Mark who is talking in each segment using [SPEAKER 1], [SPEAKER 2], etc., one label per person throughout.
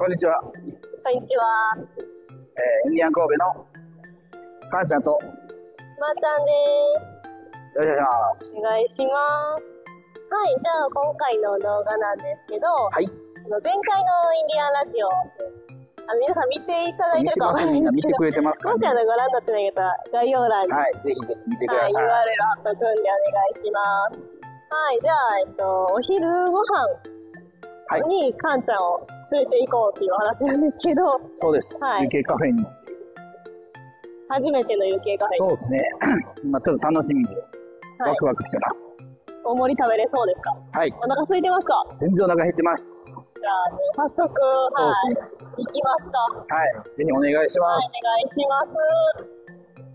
[SPEAKER 1] こんにちは。
[SPEAKER 2] こんにちは。
[SPEAKER 1] えー、インディアン神戸のかんちゃんと、
[SPEAKER 2] まーちゃんです。
[SPEAKER 1] よろしくお願いします。
[SPEAKER 2] お願いします。はい、じゃあ今回の動画なんですけど、
[SPEAKER 1] はい。
[SPEAKER 2] あの前回のインディアンラジオ、あの皆さん見ていただいてるかわかんないですけど、
[SPEAKER 1] 見てくれてますか？
[SPEAKER 2] もしあのご覧になってない方、概要欄に、
[SPEAKER 1] はい。ぜひぜひ見てくだ
[SPEAKER 2] はい、
[SPEAKER 1] さい。
[SPEAKER 2] URL 貼っとくんでお願いします。はい、じゃあ、えっと、お昼ご
[SPEAKER 1] はい
[SPEAKER 2] 飯にカンちゃんを連れて行こうっていうお話なんですけど、
[SPEAKER 1] そうです。
[SPEAKER 2] はい
[SPEAKER 1] UK カフェに。
[SPEAKER 2] 初めての UK カフェ
[SPEAKER 1] そうですね。今ちょっと楽しみで、
[SPEAKER 2] はい
[SPEAKER 1] ワクワクしてます。
[SPEAKER 2] 大盛り食べれそうですか？
[SPEAKER 1] はい。
[SPEAKER 2] お腹空いてますか？
[SPEAKER 1] 全然お腹減ってます。
[SPEAKER 2] じゃあ、もう早速、
[SPEAKER 1] そう
[SPEAKER 2] はい
[SPEAKER 1] で、
[SPEAKER 2] 行きますと。はい、
[SPEAKER 1] はい。ぜひお願いし
[SPEAKER 2] お願い
[SPEAKER 1] ます。
[SPEAKER 2] します。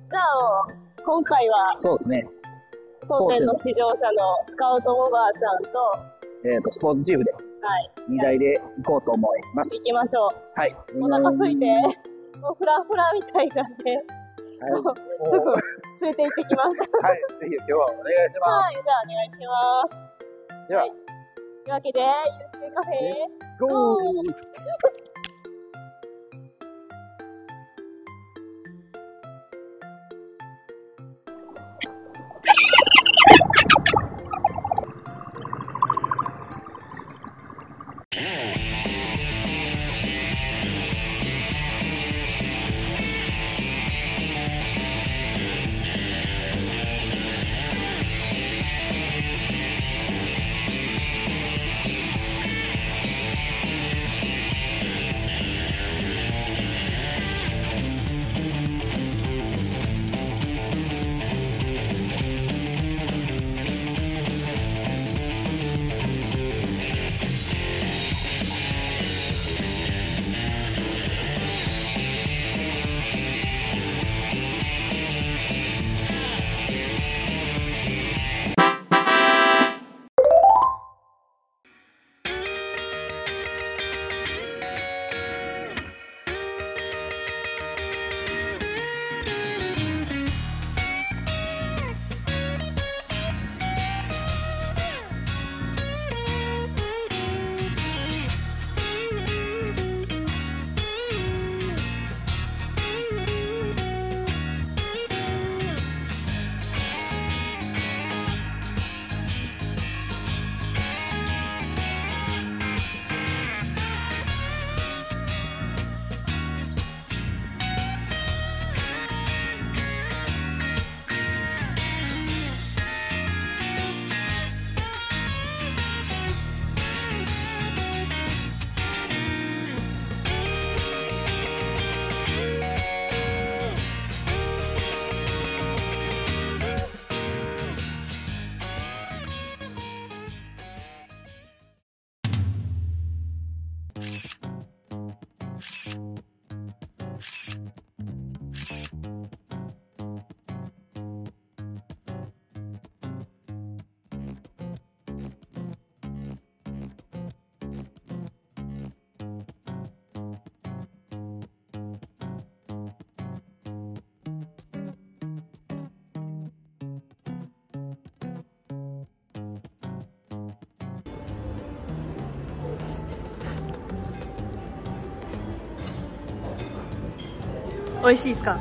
[SPEAKER 2] じゃあ、今回は、
[SPEAKER 1] そうですね。
[SPEAKER 2] 当店の試乗車のスカウトモバーちゃんと、は
[SPEAKER 1] えっ、と、スポーツチームで
[SPEAKER 2] い、
[SPEAKER 1] 2台で行こうと思います。
[SPEAKER 2] 行きましょう。
[SPEAKER 1] はい。
[SPEAKER 2] お腹空いて、もうフラフラみたいなんで、
[SPEAKER 1] はい。
[SPEAKER 2] すぐ連れて行ってきます。
[SPEAKER 1] はい。ぜひ今日はお願いしま
[SPEAKER 2] はい、じゃあお願いします。
[SPEAKER 1] す。では、
[SPEAKER 2] はいというわけで、ゆっくりカフェ、
[SPEAKER 1] ゴー
[SPEAKER 2] 美味しいですか？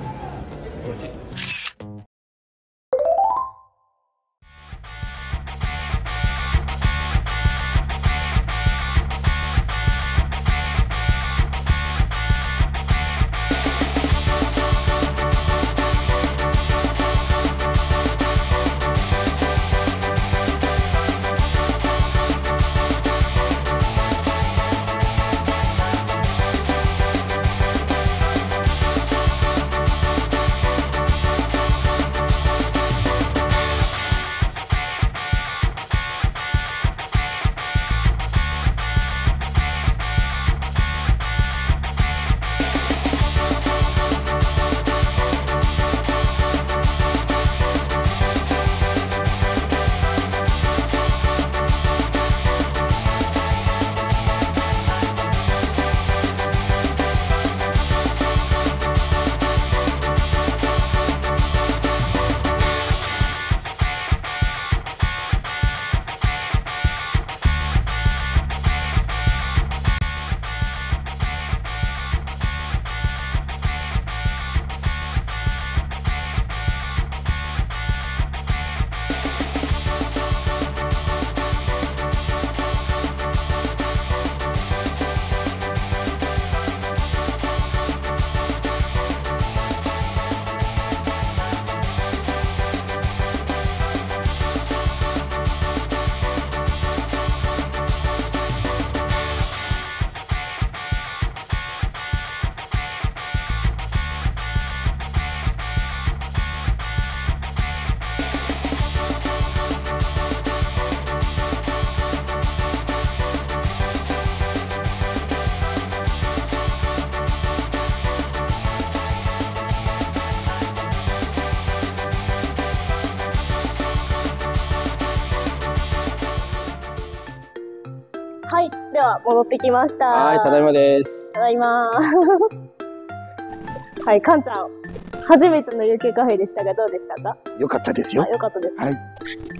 [SPEAKER 2] では、戻ってきました。
[SPEAKER 1] はい、ただいまです
[SPEAKER 2] た。だいま はい、かんちゃん。初めての UK カフェでしたが、どうでしたか？
[SPEAKER 1] よかったですよ
[SPEAKER 2] あ、。よかったです。
[SPEAKER 1] はい。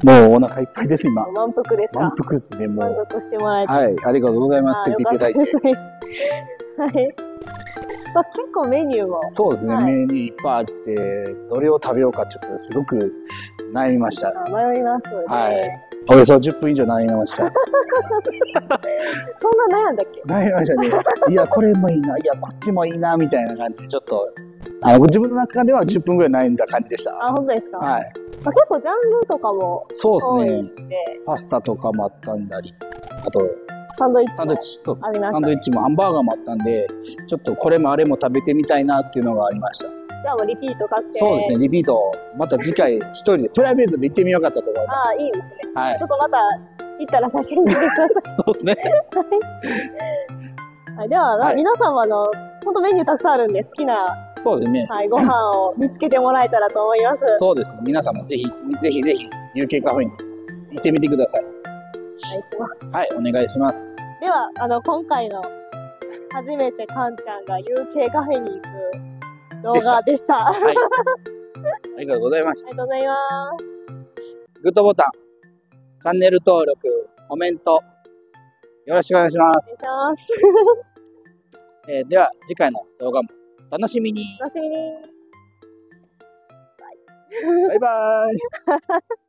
[SPEAKER 1] もうお腹いっぱいです、今。
[SPEAKER 2] 満腹です
[SPEAKER 1] 満
[SPEAKER 2] か
[SPEAKER 1] 腹ですね、も
[SPEAKER 2] 満
[SPEAKER 1] う。
[SPEAKER 2] 足してもらえて。
[SPEAKER 1] はい、ありがとうございます。ついていただいて。
[SPEAKER 2] はい。まあ、結構メニューも。
[SPEAKER 1] そうですね、
[SPEAKER 2] はい
[SPEAKER 1] メニューいっぱいあって、どれを食べようかちょっとすごく悩みました。
[SPEAKER 2] あ迷いますね。
[SPEAKER 1] はい。およそ10分以上悩みました。
[SPEAKER 2] そんな悩んだっけ？
[SPEAKER 1] 悩みましたね。いや、これもいいな、いや、こっちもいいな、みたいな感じで、ちょっと、あの、自分の中では10分ぐらい悩んだ感じでした。
[SPEAKER 2] あ、本当ですか、
[SPEAKER 1] はい。
[SPEAKER 2] まあ、結構ジャンルとかも
[SPEAKER 1] そうですね。パスタとかもあったんだり、あと、
[SPEAKER 2] サンドイッチも
[SPEAKER 1] サンドイッチと。サンドイッチもハンバーガーもあったんで、ちょっとこれもあれも食べてみたいなっていうのがありました。
[SPEAKER 2] じゃあもうリピート確定。
[SPEAKER 1] そうですね、リピート、また次回一人でプライベートで行ってみようかったと思います。
[SPEAKER 2] ああ、いいですね。
[SPEAKER 1] はい
[SPEAKER 2] ちょ。っとまた行ったら写真見てくださ
[SPEAKER 1] そうですね。
[SPEAKER 2] い。はい、では、
[SPEAKER 1] はい
[SPEAKER 2] 皆さんもあの、本当メニューたくさんあるんで、好きな、
[SPEAKER 1] そうですね。
[SPEAKER 2] はい、ご飯を見つけてもらえたらと思います。
[SPEAKER 1] そうですね。皆様ぜひ、ぜひぜひ、UK カフェに行ってみてください。
[SPEAKER 2] お願いします。
[SPEAKER 1] はい、お願いします。
[SPEAKER 2] では、あの、今回の、初めてかんちゃんが UK カフェに行く動画でした。あ
[SPEAKER 1] はい。ありがとうございました。
[SPEAKER 2] りがとうございます。
[SPEAKER 1] グッドボタン、チャンネル登録、コメント、よろしくお願いしま
[SPEAKER 2] お願いし
[SPEAKER 1] す。
[SPEAKER 2] ます。
[SPEAKER 1] えーでは、次回の動画もお楽しみに。
[SPEAKER 2] 楽しみに。
[SPEAKER 1] バイバーイ。